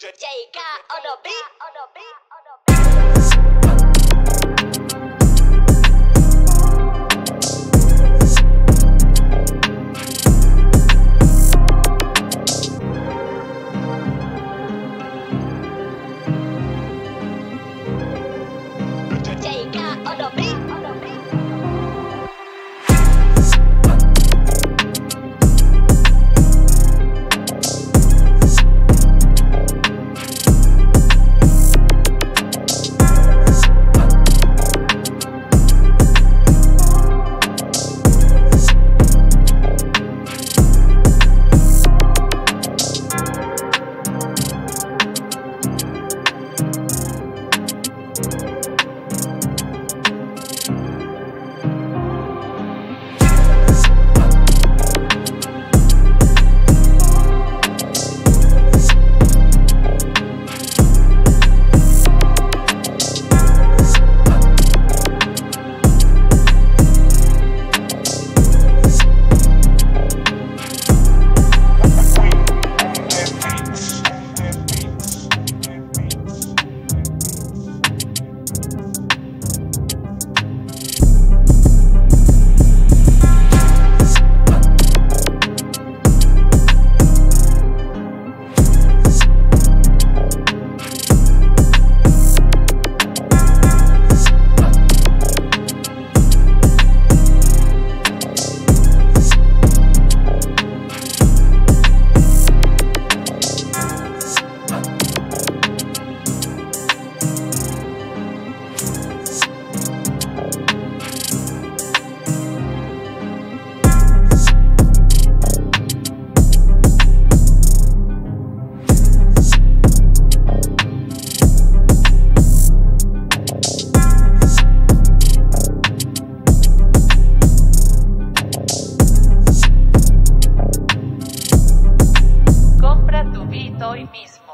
JK on the beat, Compra tu dói mesmo.